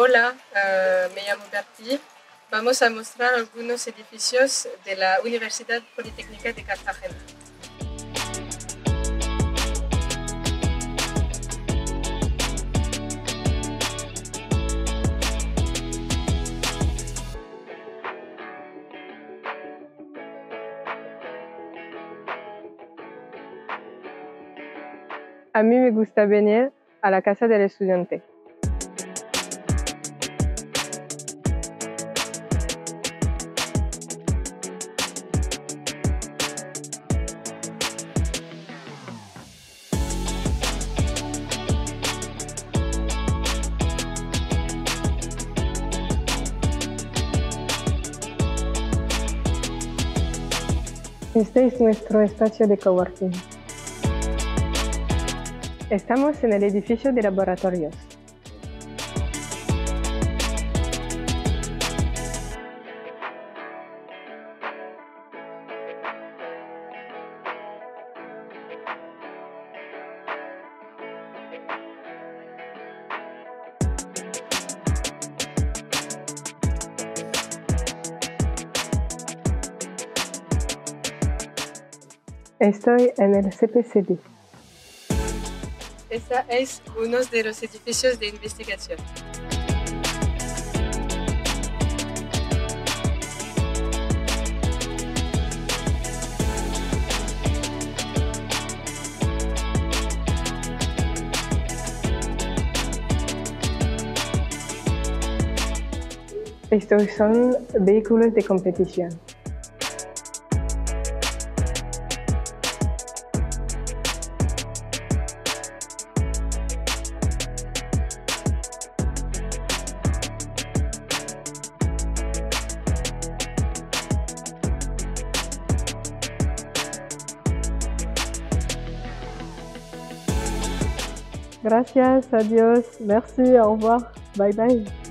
Hola, uh, me llamo Berti. Vamos a mostrar algunos edificios de la Universidad Politécnica de Cartagena. A mí me gusta venir a la casa del estudiante. Este es nuestro espacio de coworking. Estamos en el edificio de laboratorios. Estoy en el CPCD. Este es uno de los edificios de investigación. Estos son vehículos de competición. Gracias, adiós, merci, au revoir, bye bye.